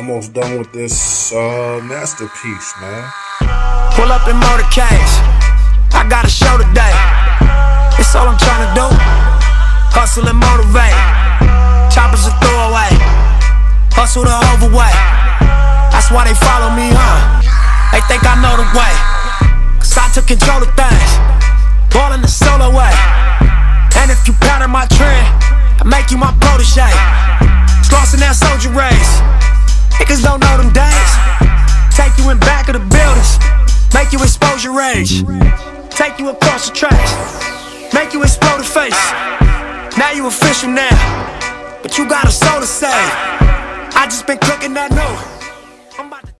almost done with this uh, masterpiece, man. Pull up in motorcades. I got a show today. It's all I'm trying to do. Hustle and motivate. Choppers a throwaway. Hustle the overweight. That's why they follow me, huh? They think I know the way. Cause I took control of things. Ballin' the solo way. And if you pattern my trend, I make you my protege. Crossing that soldier race. Niggas don't know them days. Take you in back of the buildings. Make you expose your rage. Take you across the tracks. Make you explode the face. Now you official now. But you got a soul to save. I just been cooking that new.